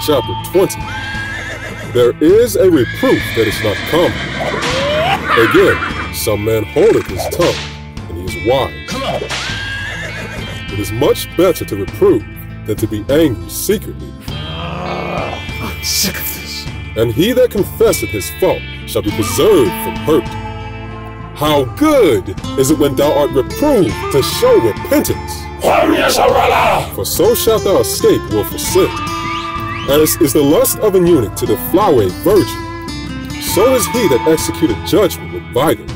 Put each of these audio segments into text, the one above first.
chapter 20. There is a reproof that is not common. Again, some man holdeth his tongue, and he is wise. It is much better to reprove than to be angry secretly. I'm sick of this. And he that confesseth his fault shall be preserved from hurt. How good is it when thou art reproved to show repentance? For so shalt thou escape wilful sin. As is the lust of an eunuch to deflower a virgin, so is he that executed judgment with violence.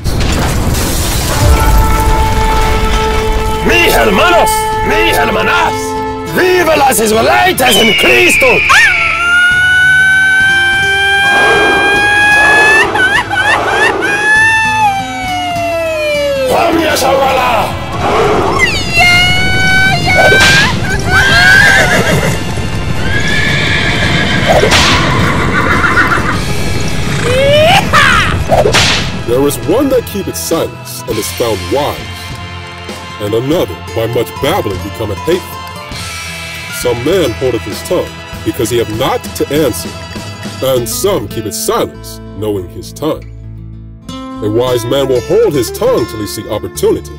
Mi hermanos, mi hermanas, viva las Israelitas en Cristo. Yasharala. There is one that keepeth silence and is found wise, and another by much babbling becometh hateful. Some man holdeth his tongue, because he have not to answer, and some keepeth silence, knowing his time. A wise man will hold his tongue till he see opportunity,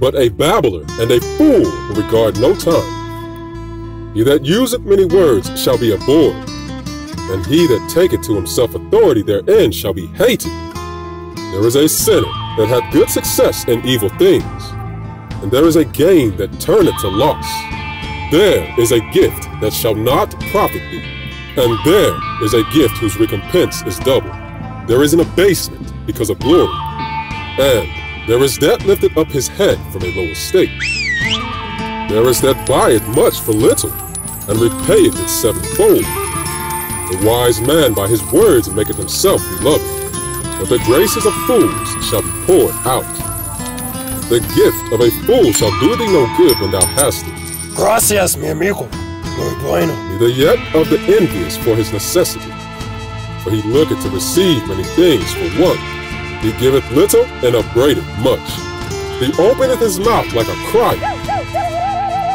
but a babbler and a fool will regard no time. He that useth many words shall be abhorred, and he that taketh to himself authority therein shall be hated. There is a sinner that hath good success in evil things, and there is a gain that turneth to loss. There is a gift that shall not profit thee, and there is a gift whose recompense is double. There is an abasement because of glory, and there is that lifted up his head from a low estate. There is that buyeth much for little, and repayeth it sevenfold. The wise man by his words maketh himself beloved, but the graces of fools shall be poured out. The gift of a fool shall do thee no good when thou hast it, Gracias, mi amigo. Muy bueno. neither yet of the envious for his necessity. For he looketh to receive many things for one. He giveth little and upbraideth much. He openeth his mouth like a crier.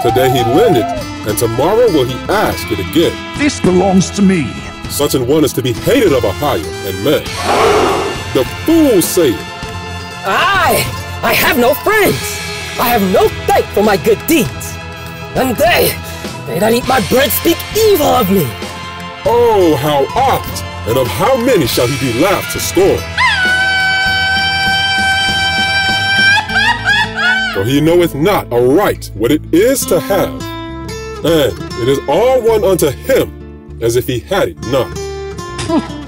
Today he lendeth, and tomorrow will he ask it again. This belongs to me. Such an one is to be hated of a higher and man. The fool saith, I, I have no friends. I have no thank for my good deeds. And they, they that eat my bread speak evil of me. Oh, how oft, and of how many shall he be laughed to scorn? For he knoweth not aright what it is to have, and it is all one unto him as if he had it not. Hmm.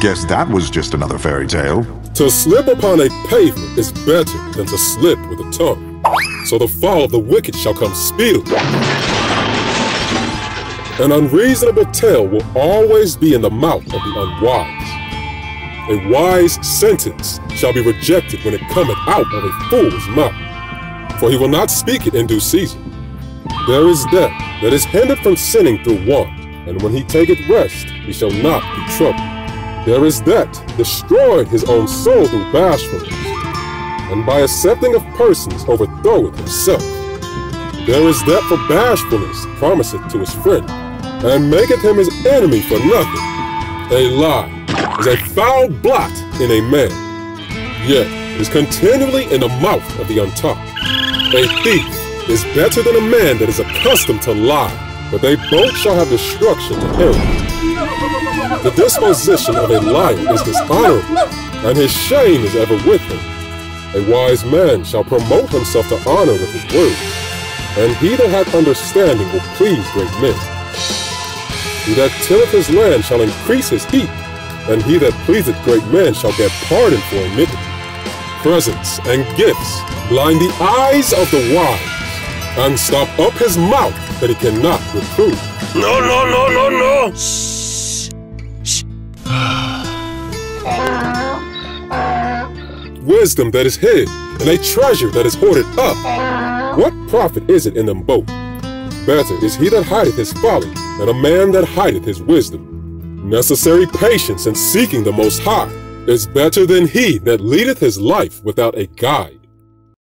Guess that was just another fairy tale. To slip upon a pavement is better than to slip with a tongue. So the fall of the wicked shall come speedily. An unreasonable tale will always be in the mouth of the unwise. A wise sentence shall be rejected when it cometh out of a fool's mouth, for he will not speak it in due season. There is death that is hindered from sinning through want, and when he taketh rest, he shall not be troubled. There is that destroyed his own soul through bashfulness, and by accepting of persons overthroweth himself. There is that for bashfulness promiseth to his friend, and maketh him his enemy for nothing. A lie is a foul blot in a man, yet is continually in the mouth of the untaught. A thief is better than a man that is accustomed to lie, but they both shall have destruction to inherit. The disposition of a liar is dishonorable, and his shame is ever with him. A wise man shall promote himself to honor with his words, and he that hath understanding will please great men. He that tilleth his land shall increase his heap, and he that pleaseth great men shall get pardon for iniquity. Presents and gifts blind the eyes of the wise, and stop up his mouth that he cannot reprove. No, no, no, no, no. Wisdom that is hid, and a treasure that is hoarded up. What profit is it in them both? Better is he that hideth his folly than a man that hideth his wisdom. Necessary patience in seeking the Most High is better than he that leadeth his life without a guide.